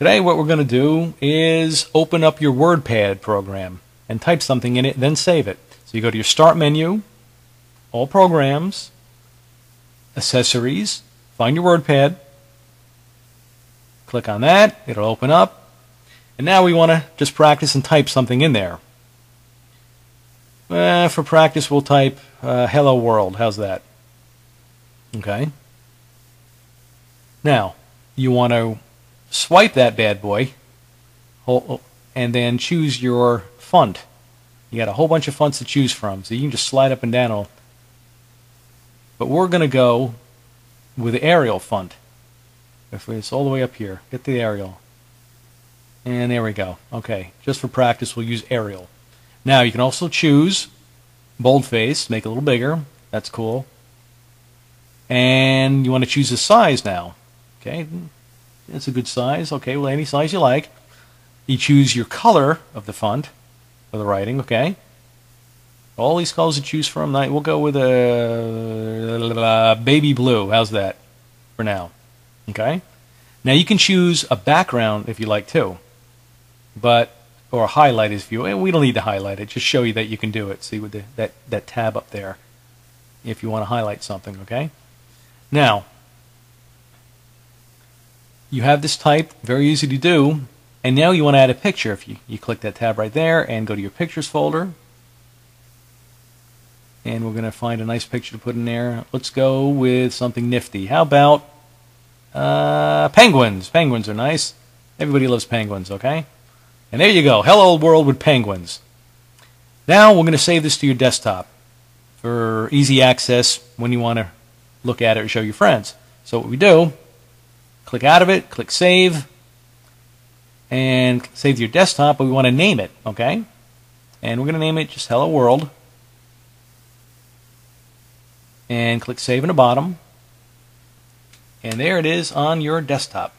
Today what we're going to do is open up your WordPad program and type something in it, then save it. So you go to your Start menu, All Programs, Accessories, find your WordPad, click on that, it'll open up, and now we want to just practice and type something in there. Uh, for practice we'll type uh, Hello World, how's that? Okay. Now, you want to swipe that bad boy and then choose your font. You got a whole bunch of fonts to choose from, so you can just slide up and down. All. But we're going to go with the Arial font. If it's all the way up here, get the Arial. And there we go. Okay, just for practice, we'll use Arial. Now, you can also choose boldface, make it a little bigger. That's cool. And you want to choose the size now. Okay, it's a good size. Okay, well, any size you like. You choose your color of the font for the writing. Okay. All these colors to choose from. We'll go with a baby blue. How's that for now? Okay. Now you can choose a background if you like too, but or highlight if you. And we don't need to highlight it. Just show you that you can do it. See with the, that that tab up there, if you want to highlight something. Okay. Now you have this type, very easy to do, and now you want to add a picture. If you, you click that tab right there and go to your pictures folder, and we're going to find a nice picture to put in there. Let's go with something nifty. How about uh, penguins? Penguins are nice. Everybody loves penguins, okay? And there you go. Hello world with penguins. Now we're going to save this to your desktop for easy access when you want to look at it or show your friends. So what we do Click out of it, click Save, and save to your desktop, but we want to name it, okay? And we're going to name it just Hello World. And click Save in the bottom. And there it is on your desktop.